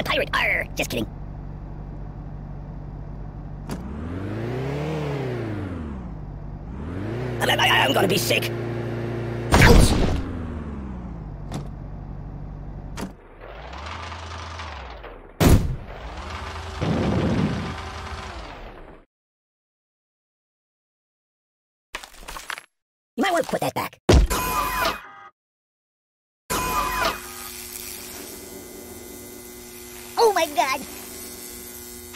a pirate. Arr, just kidding. I, I, I'm gonna be sick. Ouch! You might want to put that back. Oh my god!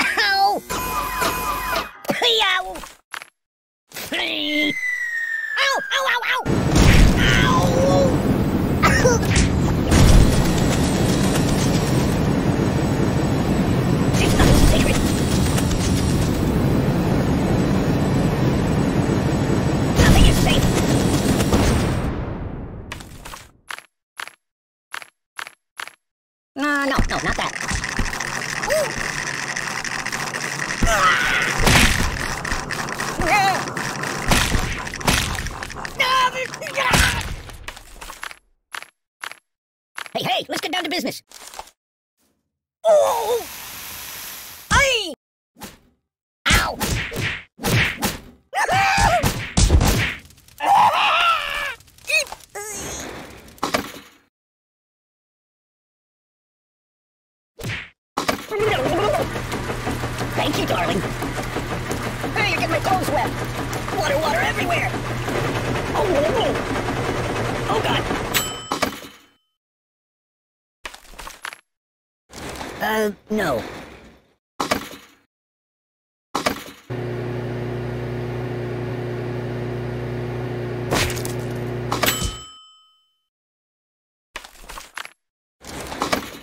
Ow! Ow! Ow! Ow! Ow! Ow! Ow! It's nothing sacred. Nothing is safe. No, no, no, not that. Hey, hey, let's get down to business. Oh! Ay! Ow! Thank you, darling. Hey, you're getting my clothes wet. Water, water everywhere. Oh, Oh, oh, oh God. Uh, no.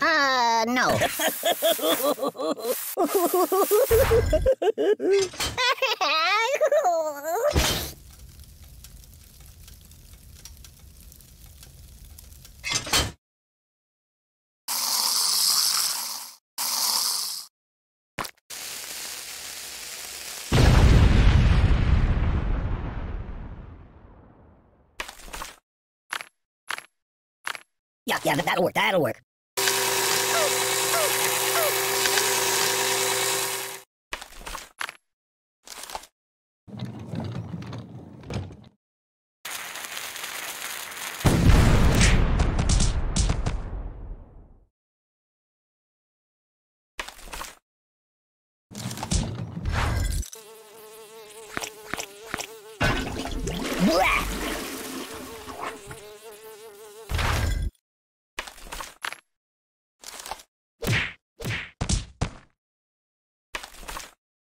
Uh, no. Yeah, yeah, that- that'll work, that'll work. Blah!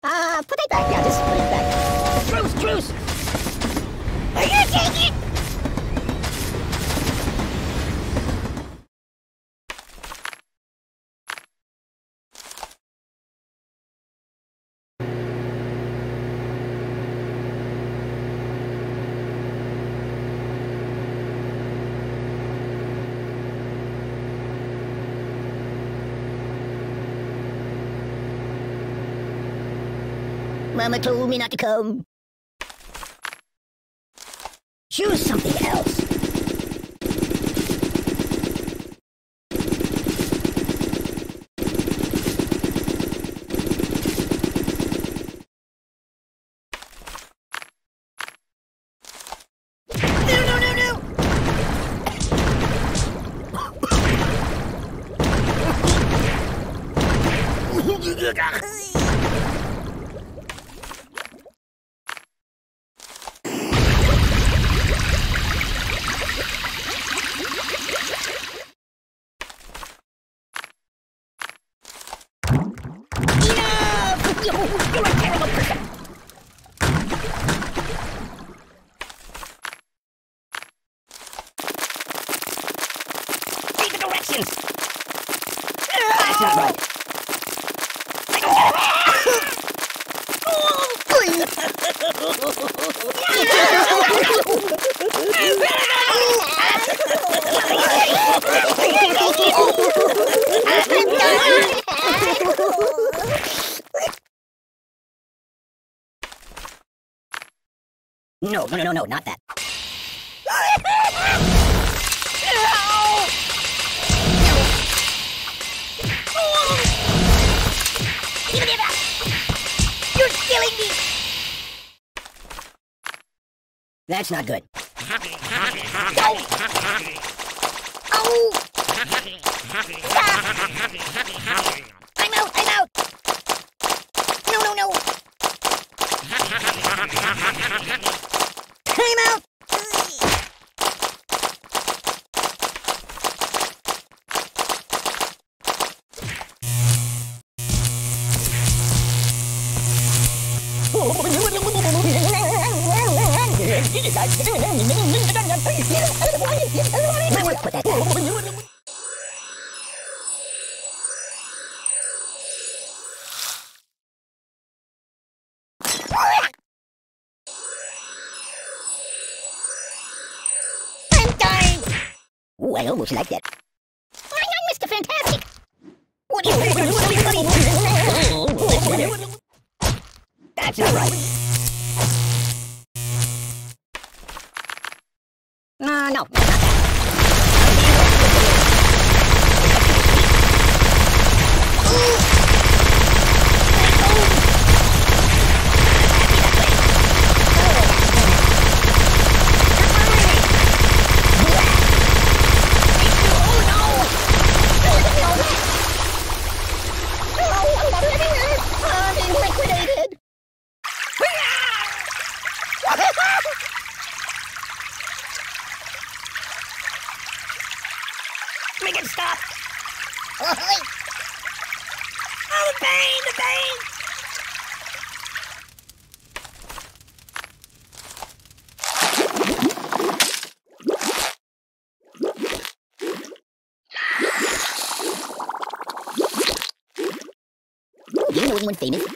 Uh, put it back. Yeah, just put it back. Truce, truce! Are you taking it? Mama told me not to come. Choose something else. No, no, no, no, not that. Give! You're killing me! That's not good. Oh! Oh! I'm out! I'm out! No, no, no! I'm out! That Almost like that. I'm not Mr. Fantastic! What do you think? That's not right. Uh, no, not that. Make it stop! Oh, the pain, the pain! Do you know anyone famous?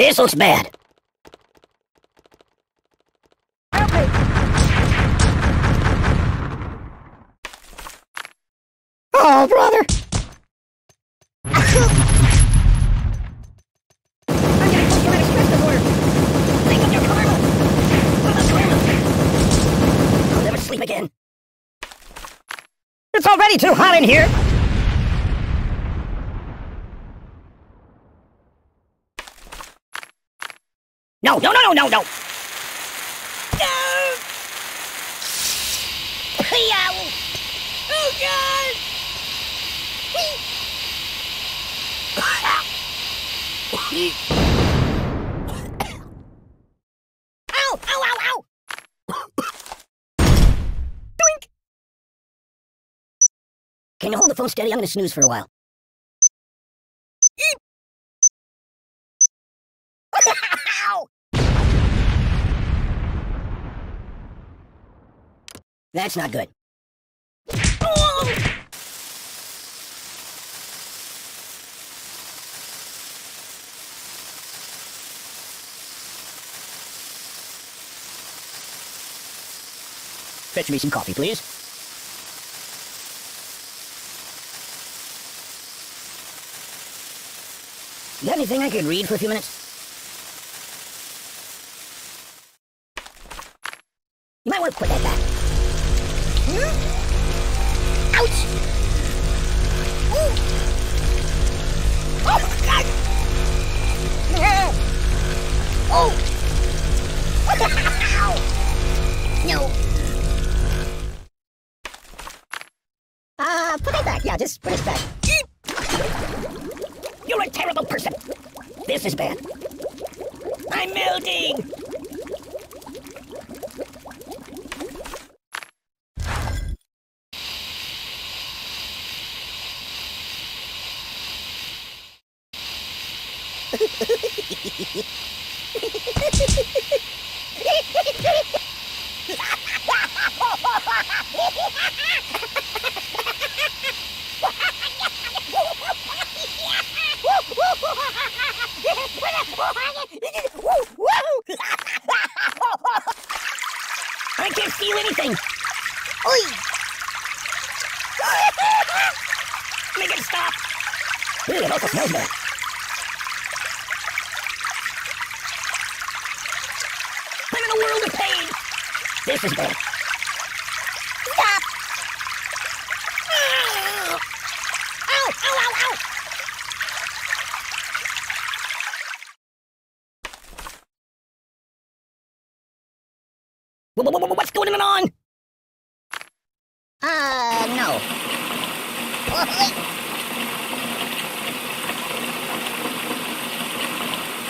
This looks bad. Oh, brother! It's already too hot in here. No, no, no! Oh, God! Ow! Ow! Ow! Ow! Doink! Can you hold the phone steady? I'm gonna snooze for a while. That's not good. Fetch me some coffee, please. You got anything I could read for a few minutes? You might want to put that back. Hmm? Ouch! Ooh. Oh my god! oh! no. Uh, put it back. Yeah, just put it back. You're a terrible person. This is bad. I'm melting!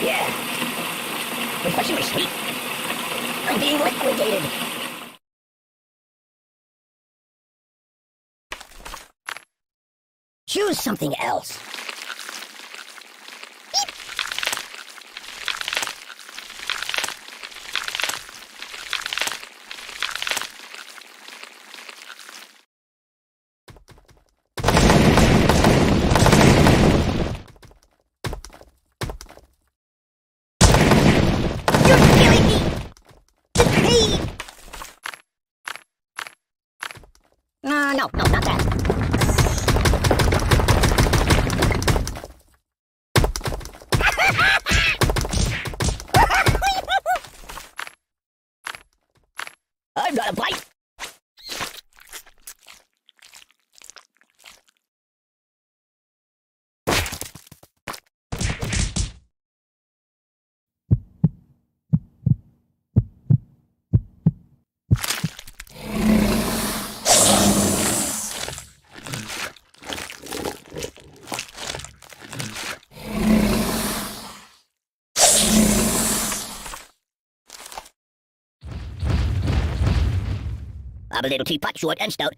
Yeah. Refreshingly sweet. I'm being liquidated. Choose something else. a little teapot, short and stout.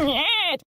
Нет!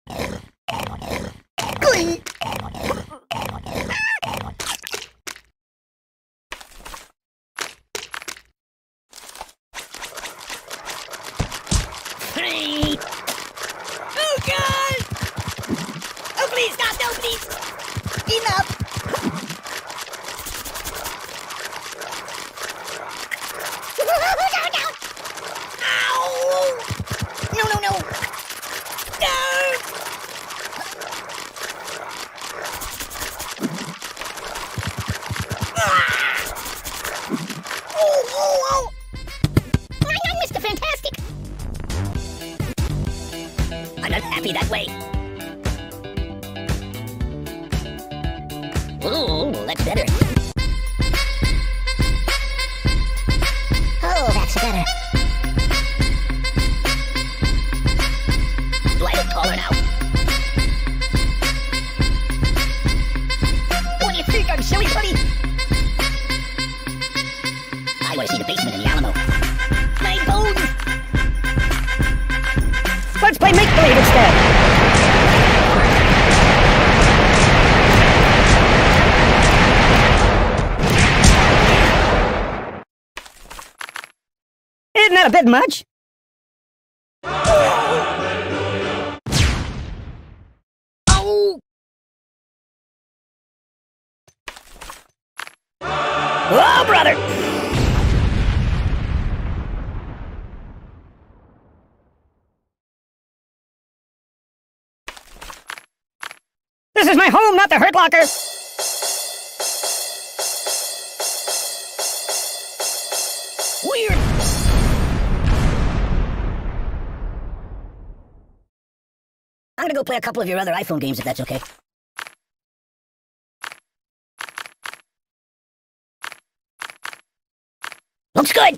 A bit much. Oh! Oh, brother! This is my home, not the Hurt Locker! Gonna go play a couple of your other iPhone games if that's okay. Looks good!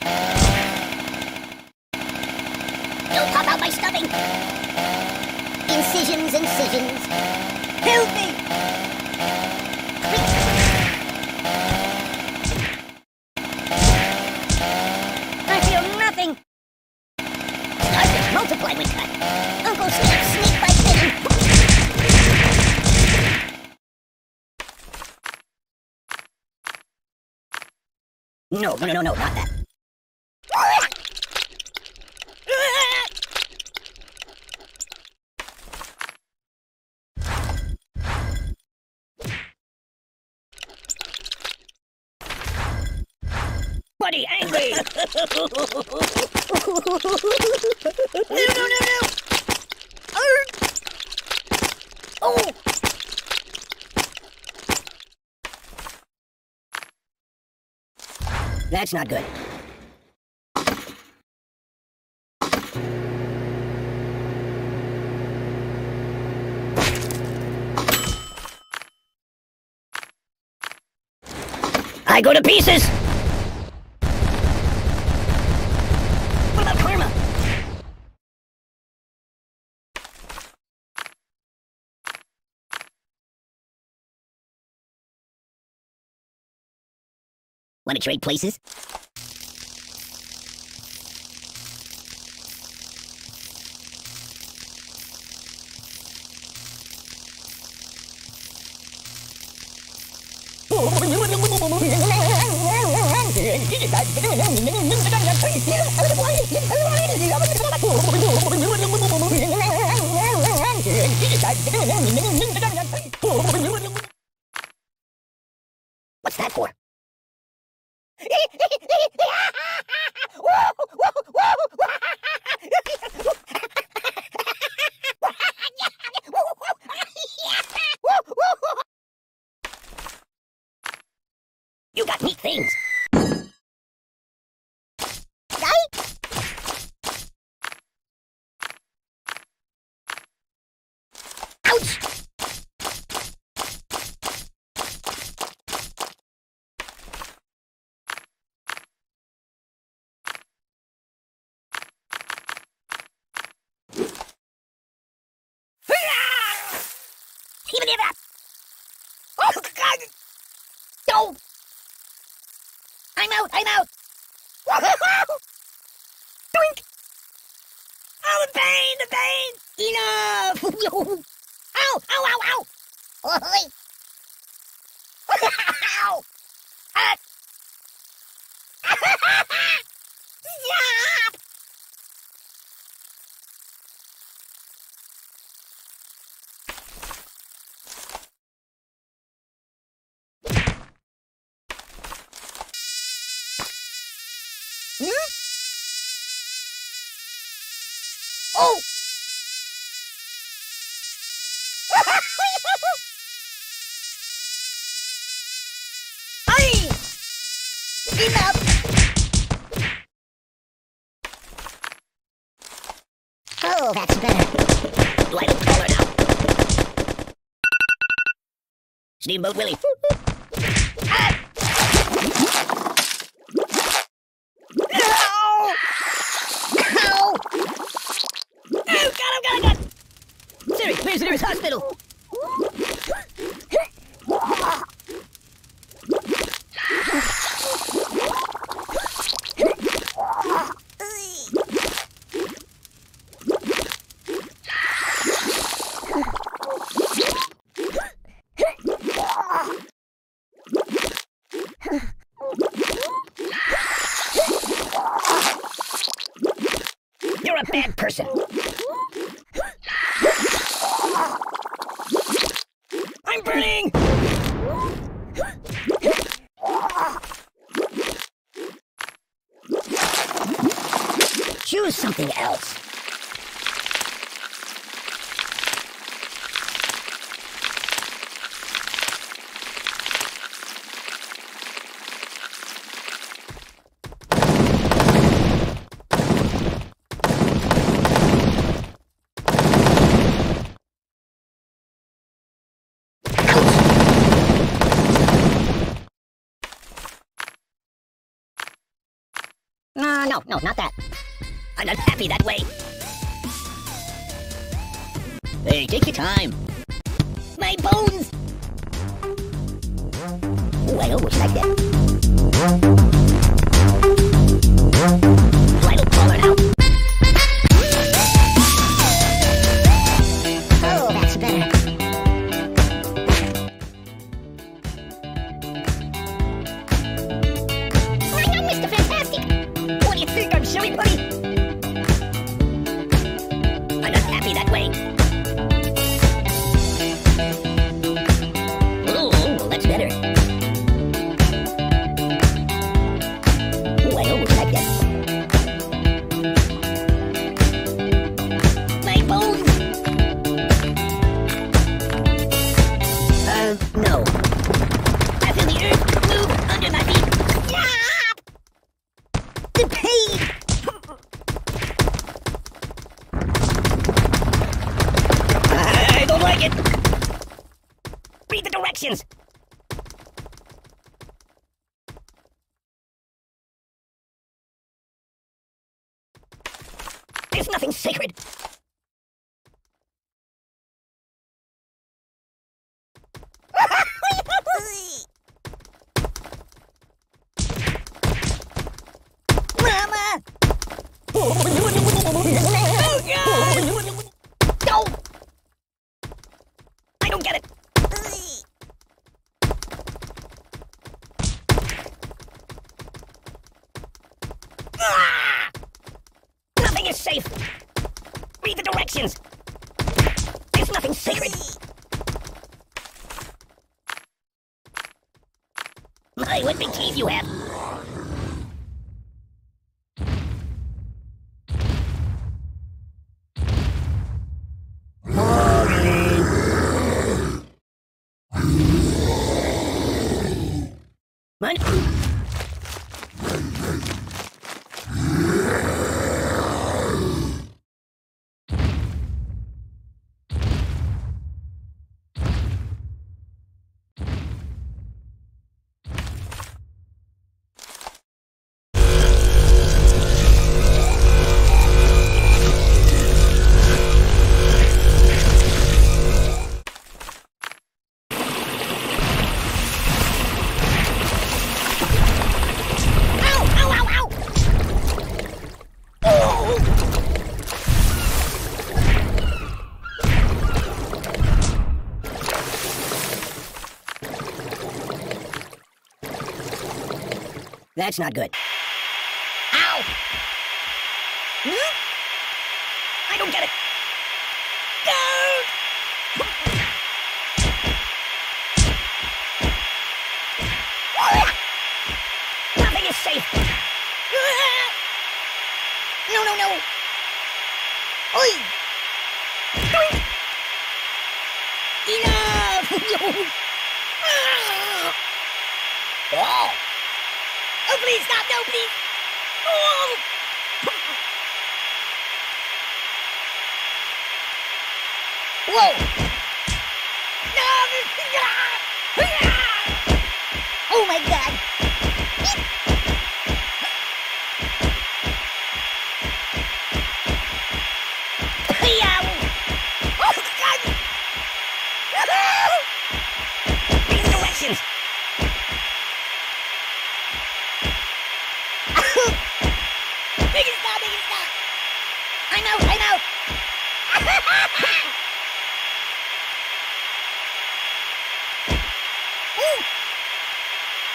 Don't pop out my stuffing! Incisions, incisions! Help me! No, no, no, no, no, not that. Buddy, angry! no, no, no, no! Arr! Oh! That's not good. I go to pieces! Want to trade places? Even if Oh, God! No! I'm out! I'm out! Doink! Oh, the pain! The pain! Enough! ow! Ow! Ow! Ow! Oh, Oi! Steamboat Willie. Ah! Ow! Ow! Oh, God, oh, God, oh, God! Siri, where's the nearest hospital? You're a bad person. big teeth you have. That's not good.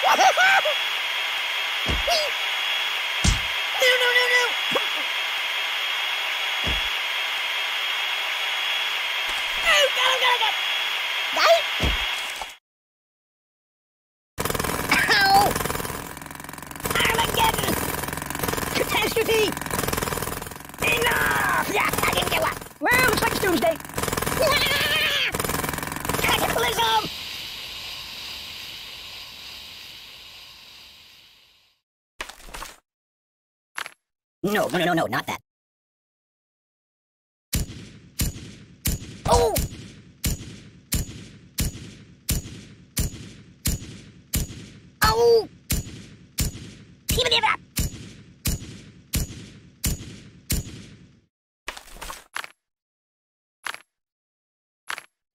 no, no, no. no, no, no, no, not that. Oh! Oh! Give me that!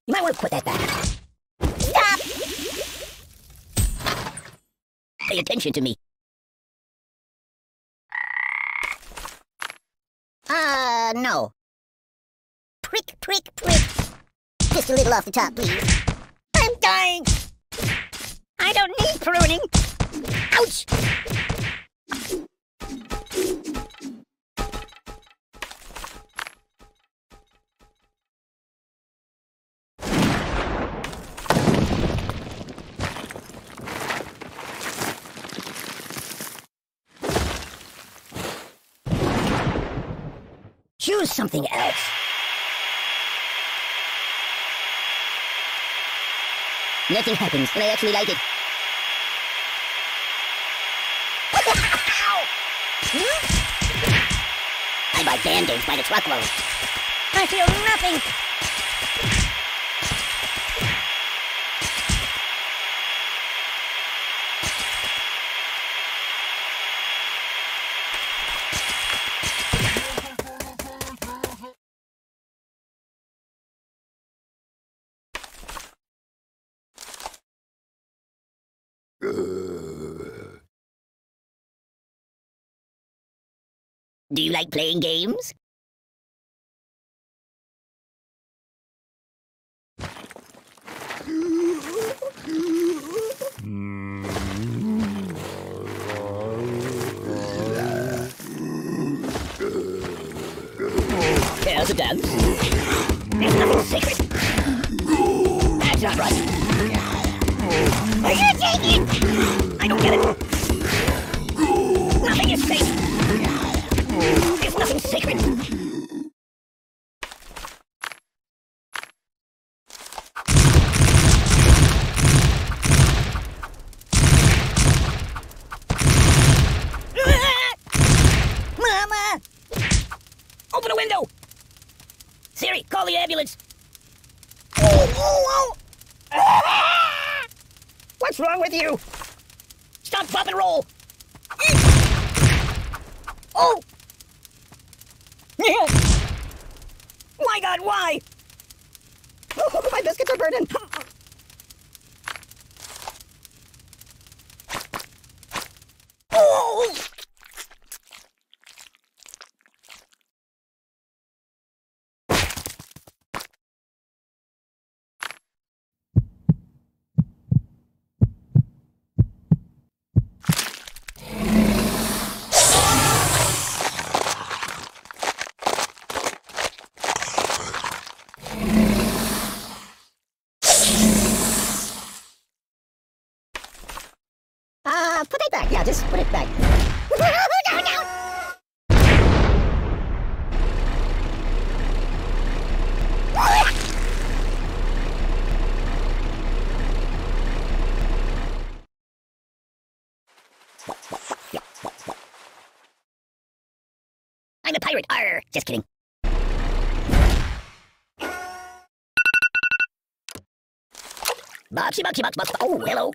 You might want to put that back. Stop! Pay attention to me. Little off the top, please. I'm dying! I don't need pruning! Ouch! Choose something else. Nothing happens, and I actually like it. I buy band-aids by the truckload. I feel nothing. Do you like playing games? There's a dance. There's nothing sacred. That's not right. Are you taking? I don't get it. Nothing is safe. There's nothing sacred. Mama! Open a window! Siri, call the ambulance! Oh, oh, oh! What's wrong with you? Stop, pop, and roll! Oh! My god, why? Oh, my biscuits are burning! Oh! Uh, put it back. Yeah, just put it back. no, no! I'm a pirate. Arr! Just kidding. Boxy, boxy, box, box. Oh, hello.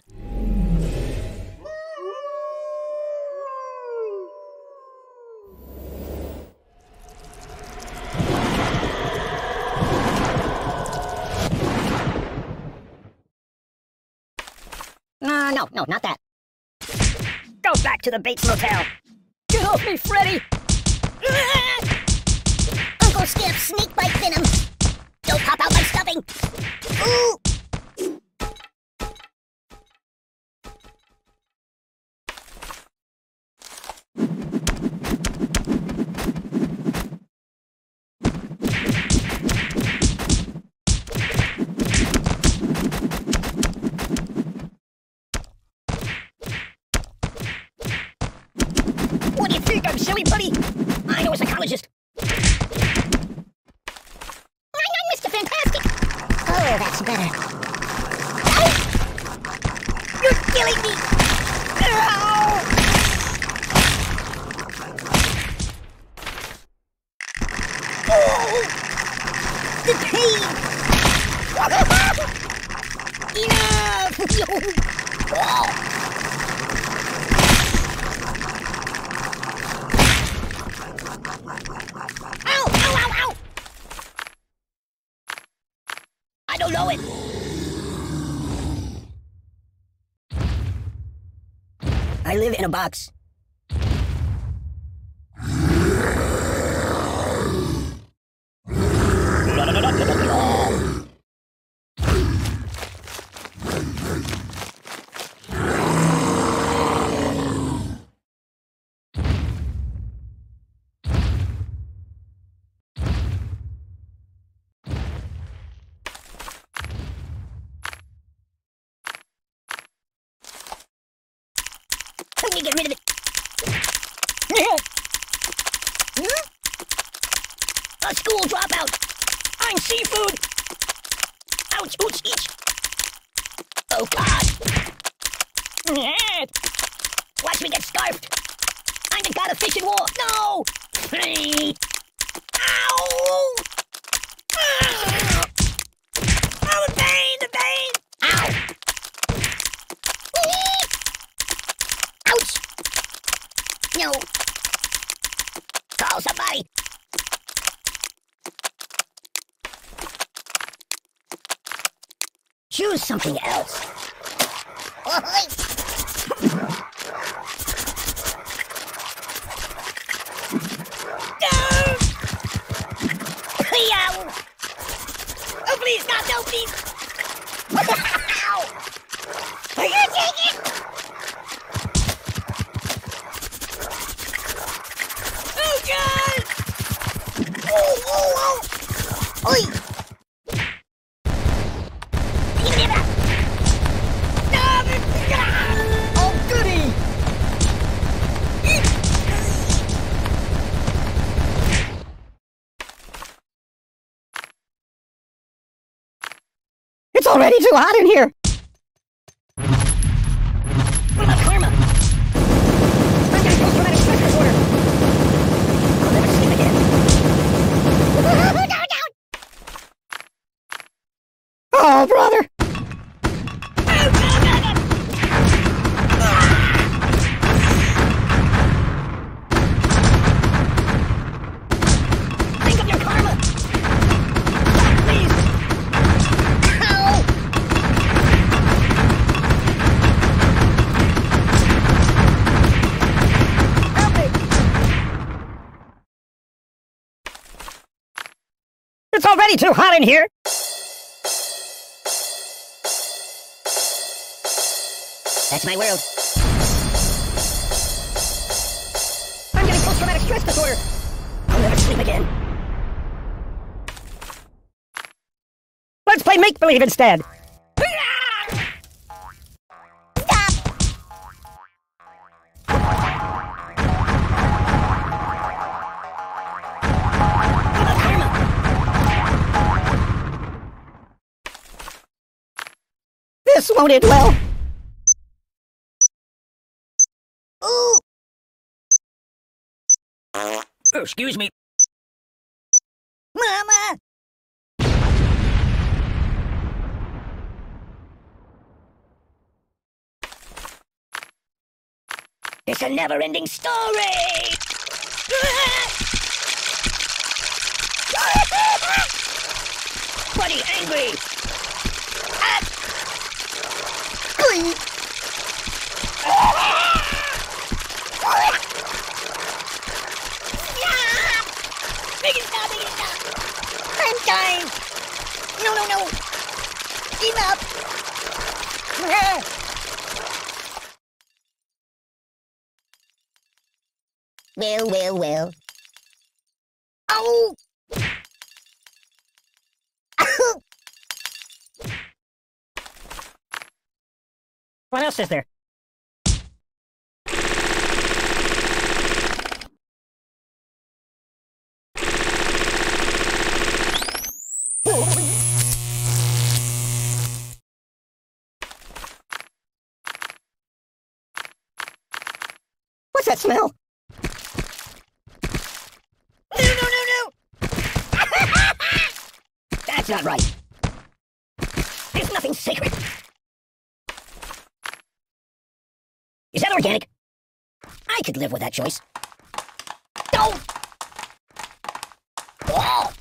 Uh, no, no, not that. Go back to the Bates Motel. Get off me, Freddy! Uncle Skip, snake bite venom. Don't pop out my stuffing. Ooh! What do you think? I'm silly, buddy? I know a psychologist. I'm not Mr. Fantastic. Oh, that's better. Ow! You're killing me! Ow! Oh! The pain! Enough! Oh! Ow! Ow! Ow! Ow! I don't know it. I live in a box. Let me get rid of it. A school dropout. I'm seafood. Ouch, ouch, each. Oh, God. Watch me get scarfed. I'm the god of fish and war. No! Ow! Ah! Oh, the pain, the pain! Ow! Ouch! No! Call somebody! Choose something else. Oh, hot in here! It's already too hot in here! That's my world. I'm getting post-traumatic stress disorder. I'll never sleep again. Let's play make-believe instead. Won't end well. Ooh. Oh, excuse me. Mama! It's a never-ending story! Buddy angry! Ah! Make it stop, make! I'm dying! No, no, no! Give up! Well, well, well. Oh! What else is there? What's that smell? No, no, no, no! That's not right. There's nothing sacred. Organic. I could live with that choice. Don't! Oh.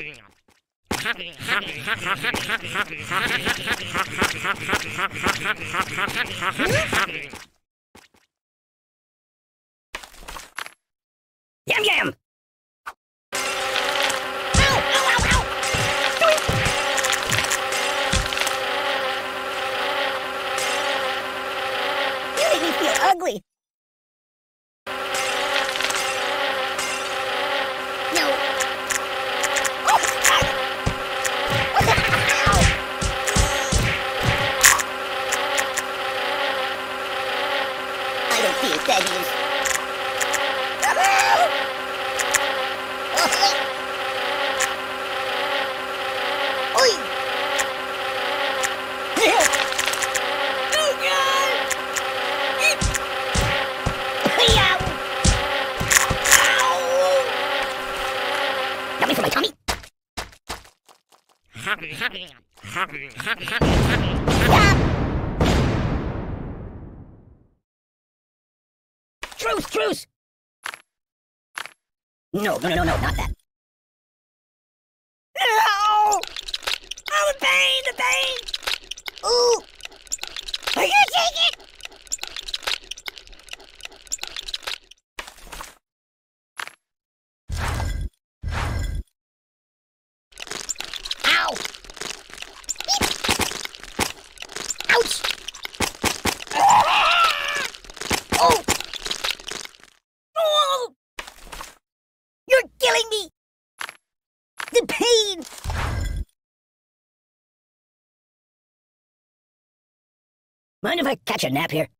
Yum yum! a nap here.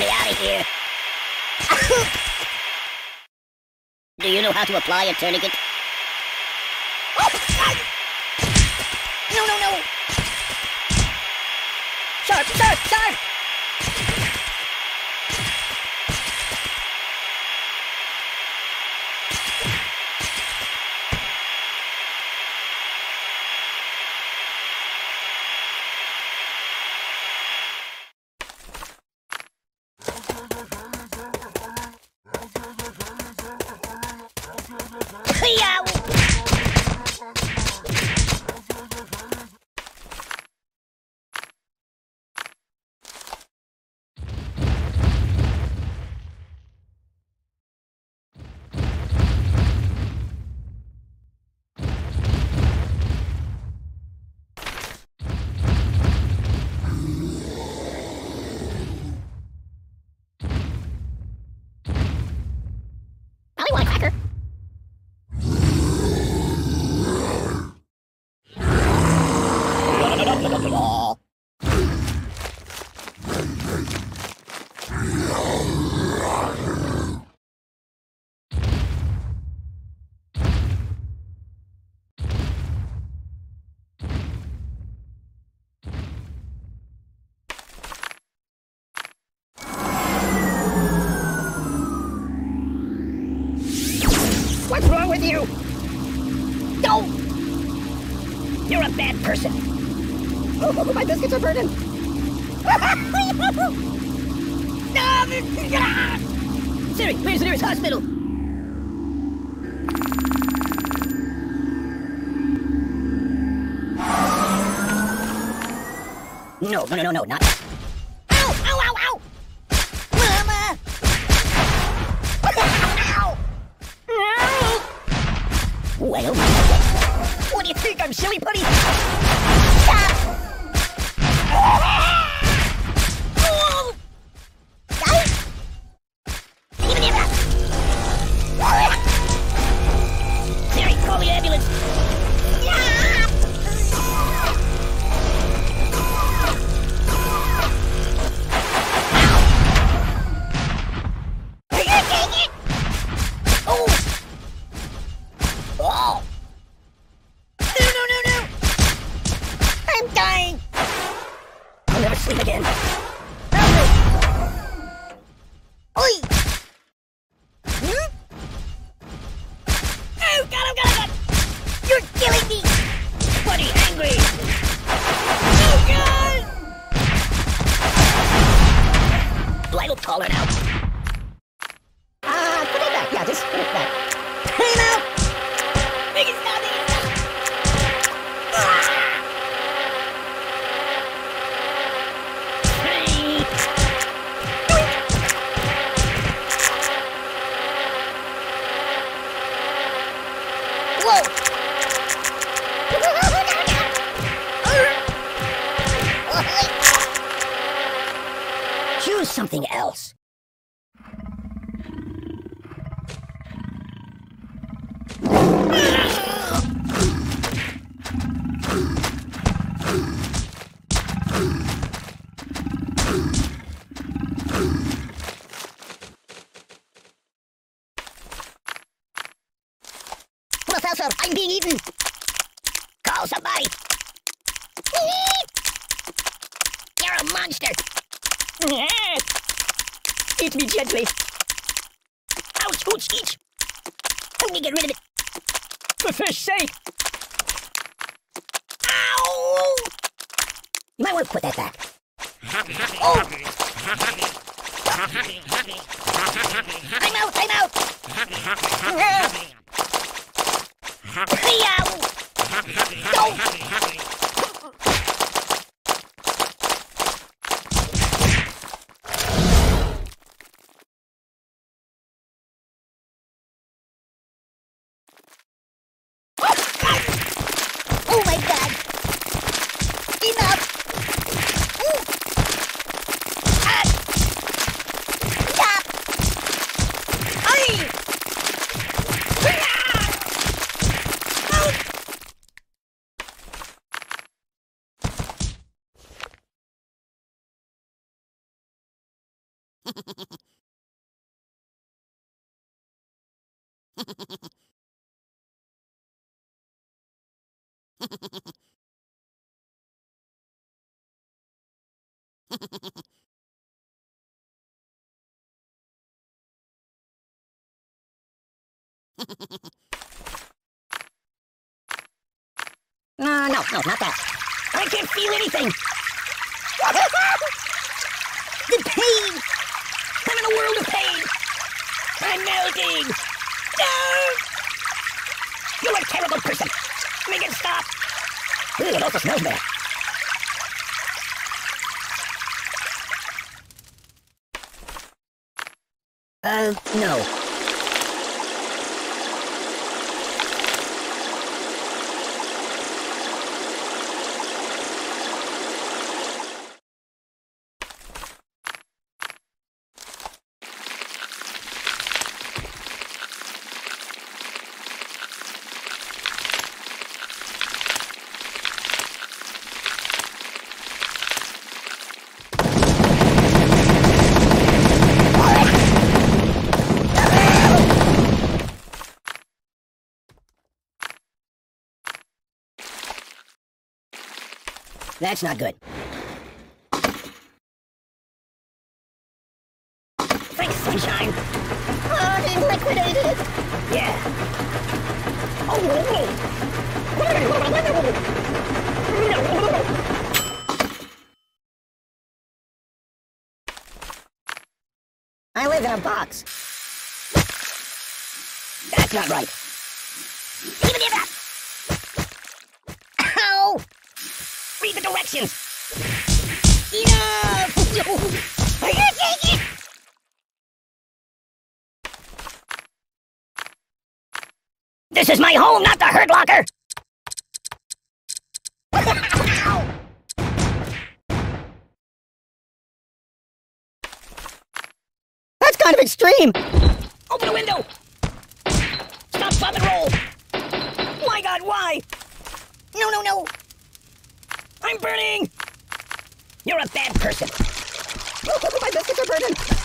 me out of here. Do you know how to apply a tourniquet? No, no, no! Sharp, sharp, sharp! bad person. Oh, oh, oh my biscuits are burning. Siri, where's the nearest hospital? No, no, no, no, not. Choose something else. gently. no, no, no, not that. I can't feel anything. the pain! a world of pain. I'm melting. No! You're a terrible person. Make it stop. Ooh, it also smells bad. Uh, no. That's not good. Thanks, sunshine. Oh, he liquidated. Yeah. Oh, I live in a box. That's not right. Ow! Read the directions. Enough! Are you taking? This is my home, not the hurt locker. That's kind of extreme. Open the window. Stop, stop, and roll. My God, why? No, no, no. I'm burning. You're a bad person. Oh, my biscuits are burning.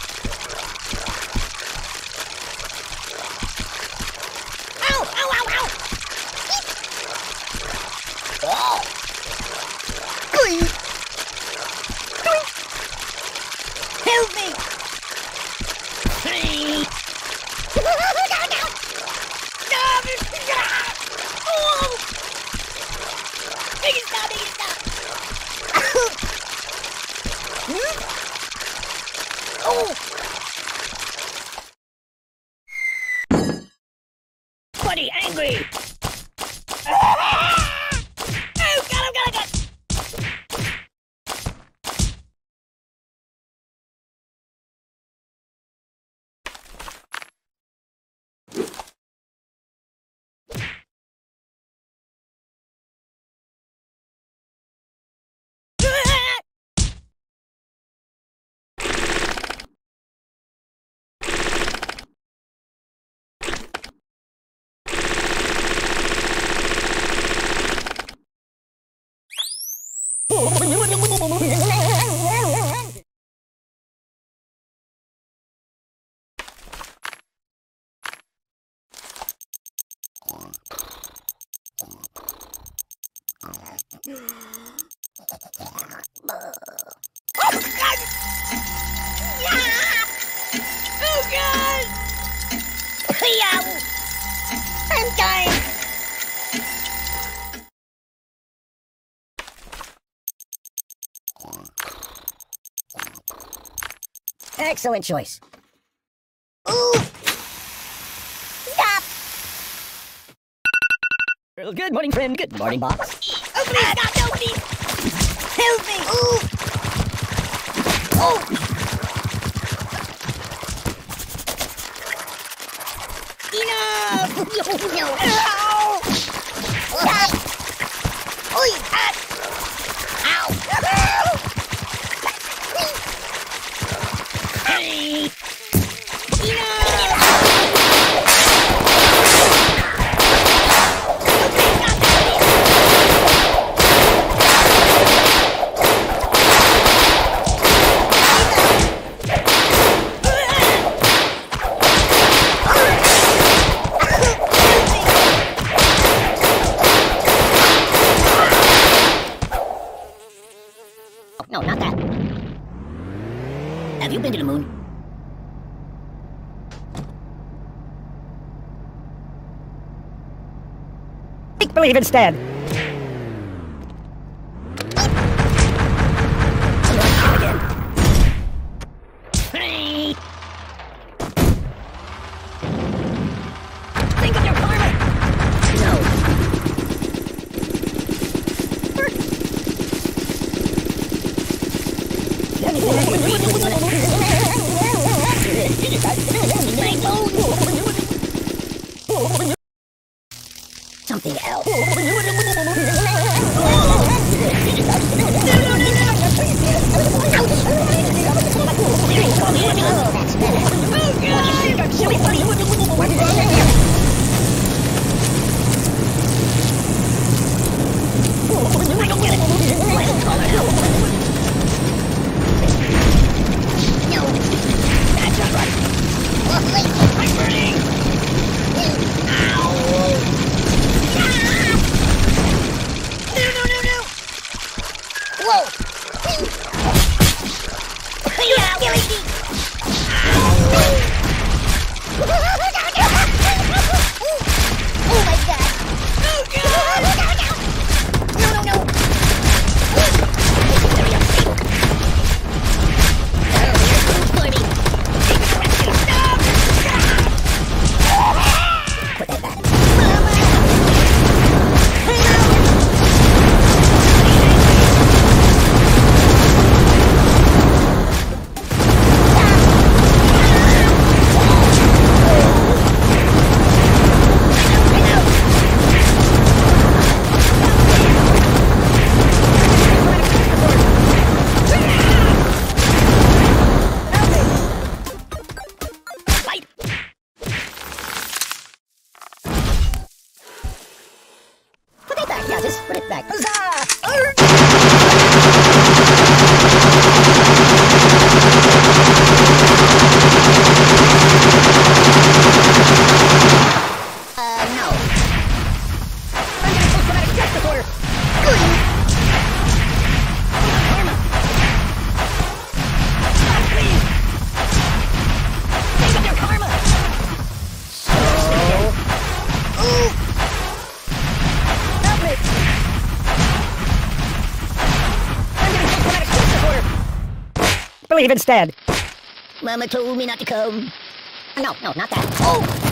Excellent choice. Ooh! Stop! Good morning, friend. Good morning, boss. Oh, please, stop! No, please! Help me! Ooh! Oh! Enough! No, no! Stop! Oy! Ah! Ow! Hey. Enough! Oh, no, not that. Have you been to the moon? Make believe even stand. Mama told me not to come. No, no, not that. Oh!